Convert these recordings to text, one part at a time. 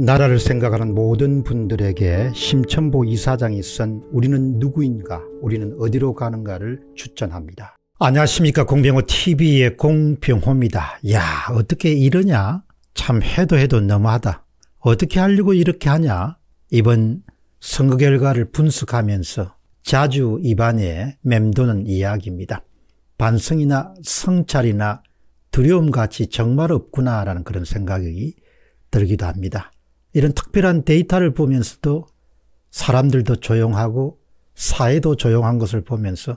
나라를 생각하는 모든 분들에게 심천보 이사장이 쓴 우리는 누구인가 우리는 어디로 가는가를 추천합니다. 안녕하십니까 공병호 TV의 공병호입니다. 야 어떻게 이러냐 참 해도 해도 너무하다. 어떻게 하려고 이렇게 하냐 이번 선거 결과를 분석하면서 자주 입안에 맴도는 이야기입니다. 반성이나 성찰이나 두려움같이 정말 없구나라는 그런 생각이 들기도 합니다. 이런 특별한 데이터를 보면서도 사람들도 조용하고 사회도 조용한 것을 보면서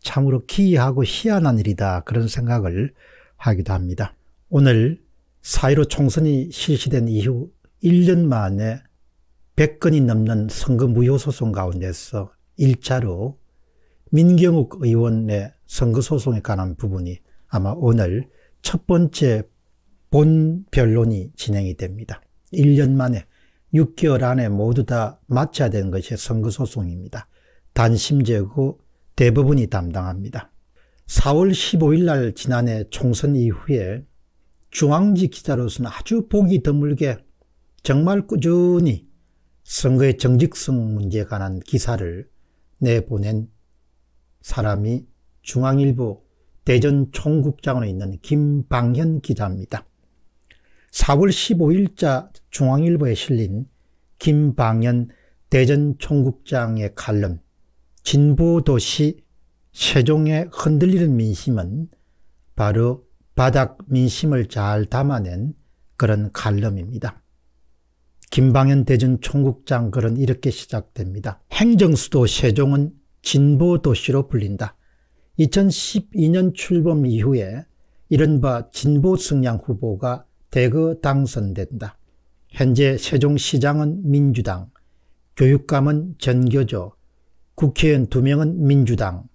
참으로 기이하고 희한한 일이다 그런 생각을 하기도 합니다. 오늘 사회로 총선이 실시된 이후 1년 만에 100건이 넘는 선거 무효 소송 가운데서 1차로 민경욱 의원의 선거 소송에 관한 부분이 아마 오늘 첫 번째 본 변론이 진행이 됩니다. 1년 만에 6개월 안에 모두 다 마쳐야 되는 것이 선거소송입니다. 단심제고 대부분이 담당합니다. 4월 15일 날 지난해 총선 이후에 중앙지 기자로서는 아주 보기 드물게 정말 꾸준히 선거의 정직성 문제에 관한 기사를 내보낸 사람이 중앙일보 대전 총국장으로 있는 김방현 기자입니다. 4월 15일자 중앙일보에 실린 김방현 대전 총국장의 칼럼 진보도시 세종의 흔들리는 민심은 바로 바닥 민심을 잘 담아낸 그런 칼럼입니다. 김방현 대전 총국장 글은 이렇게 시작됩니다. 행정수도 세종은 진보도시로 불린다. 2012년 출범 이후에 이른바 진보승량 후보가 대거 당선된다. 현재 세종시장은 민주당, 교육감은 전교조, 국회의원 2명은 민주당,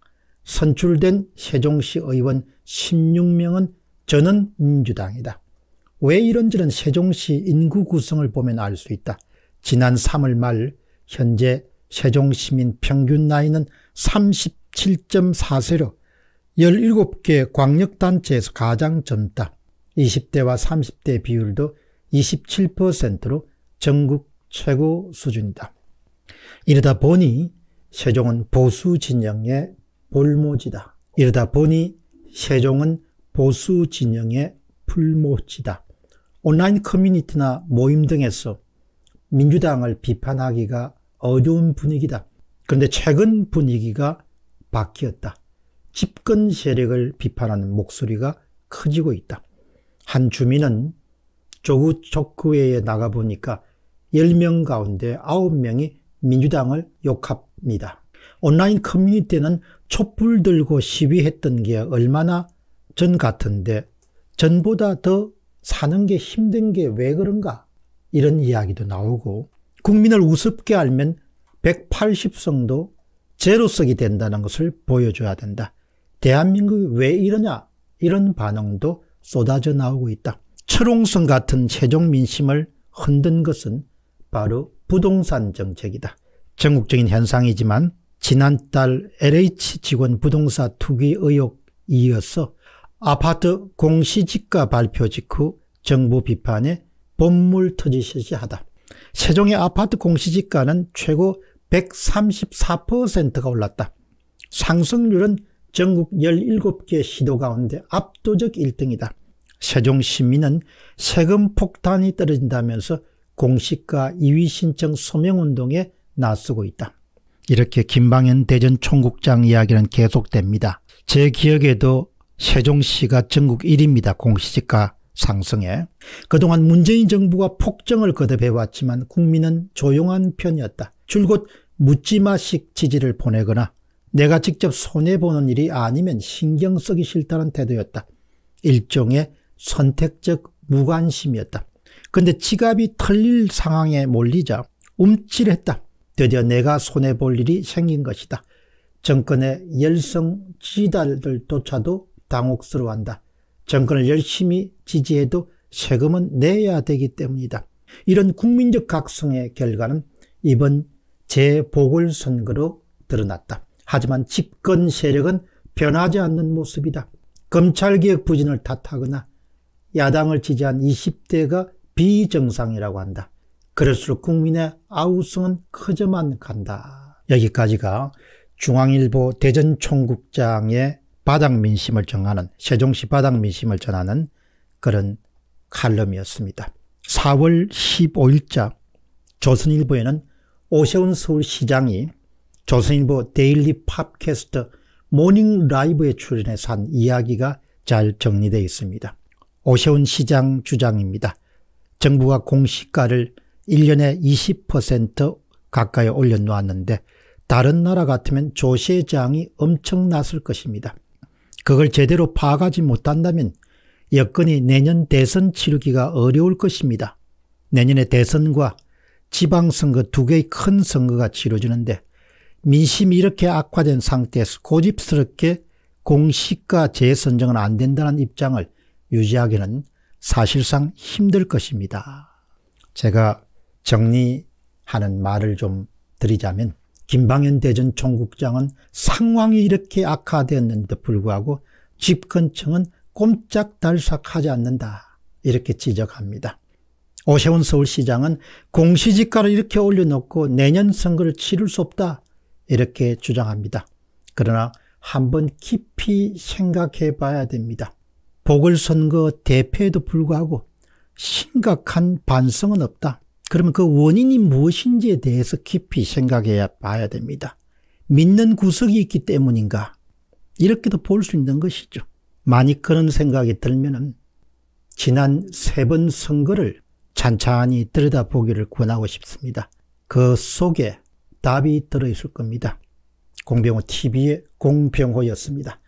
선출된 세종시 의원 16명은 저는 민주당이다. 왜 이런지는 세종시 인구 구성을 보면 알 수 있다. 지난 3월 말 현재 세종시민 평균 나이는 37.4세로 17개 광역단체에서 가장 젊다. 20대와 30대 비율도 27%로 전국 최고 수준이다. 이러다 보니 세종은 보수 진영의 볼모지다. 이러다 보니 세종은 보수 진영의 풀모지다. 온라인 커뮤니티나 모임 등에서 민주당을 비판하기가 어려운 분위기다. 그런데 최근 분위기가 바뀌었다. 집권 세력을 비판하는 목소리가 커지고 있다. 한 주민은 조국 족구회에 나가보니까 10명 가운데 9명이 민주당을 욕합니다. 온라인 커뮤니티는 촛불 들고 시위했던 게 얼마나 전 같은데 전보다 더 사는 게 힘든 게 왜 그런가 이런 이야기도 나오고 국민을 우습게 알면 180성도 제로석이 된다는 것을 보여줘야 된다. 대한민국이 왜 이러냐 이런 반응도 쏟아져 나오고 있다. 철옹성 같은 최종 민심을 흔든 것은 바로 부동산 정책이다. 전국적인 현상이지만 지난달 LH 직원 부동산 투기 의혹 이어서 아파트 공시지가 발표 직후 정부 비판에 본물 터지듯이 하다. 세종의 아파트 공시지가는 최고 134%가 올랐다. 상승률은 전국 17개 시도 가운데 압도적 1등이다. 세종 시민은 세금 폭탄이 떨어진다면서 공시가 2위 신청 소명운동에 나서고 있다. 이렇게 김방현 대전 총국장 이야기는 계속됩니다. 제 기억에도 세종시가 전국 1위입니다. 공시지가 상승에. 그동안 문재인 정부가 폭정을 거듭해왔지만 국민은 조용한 편이었다. 줄곧 묻지마식 지지를 보내거나 내가 직접 손해보는 일이 아니면 신경 쓰기 싫다는 태도였다. 일종의 선택적 무관심이었다. 근데 지갑이 털릴 상황에 몰리자 움찔했다. 드디어 내가 손해볼 일이 생긴 것이다. 정권의 열성 지지자들조차도 당혹스러워한다. 정권을 열심히 지지해도 세금은 내야 되기 때문이다. 이런 국민적 각성의 결과는 이번 재보궐선거로 드러났다. 하지만 집권 세력은 변하지 않는 모습이다. 검찰개혁 부진을 탓하거나 야당을 지지한 20대가 비정상이라고 한다. 그럴수록 국민의 아우성은 커져만 간다. 여기까지가 중앙일보 대전총국장의 바닥민심을 정하는 세종시 바닥민심을 전하는 그런 칼럼이었습니다. 4월 15일자 조선일보에는 오세훈 서울시장이 조선일보 daily 팟캐스트 모닝 라이브에 출연해서 한 이야기가 잘 정리되어 있습니다. 오세훈 시장 주장입니다. 정부가 공시가를 1년에 20% 가까이 올려놓았는데 다른 나라 같으면 조세저항이 엄청났을 것입니다. 그걸 제대로 파악하지 못한다면 여권이 내년 대선 치르기가 어려울 것입니다. 내년에 대선과 지방선거 두 개의 큰 선거가 치러지는데 민심이 이렇게 악화된 상태에서 고집스럽게 공시가 재선정은 안 된다는 입장을 유지하기는 사실상 힘들 것입니다. 제가 정리하는 말을 좀 드리자면 김방현 대전 총국장은 상황이 이렇게 악화되었는데도 불구하고 집권층은 꼼짝달싹하지 않는다. 이렇게 지적합니다. 오세훈 서울시장은 공시지가를 이렇게 올려놓고 내년 선거를 치를 수 없다. 이렇게 주장합니다. 그러나 한번 깊이 생각해 봐야 됩니다. 보궐선거 대패에도 불구하고 심각한 반성은 없다. 그러면 그 원인이 무엇인지에 대해서 깊이 생각해 봐야 됩니다. 믿는 구석이 있기 때문인가? 이렇게도 볼 수 있는 것이죠. 만약 그런 생각이 들면은 지난 세 번 선거를 찬찬히 들여다보기를 권하고 싶습니다. 그 속에 답이 들어있을 겁니다. 공병호 TV의 공병호였습니다.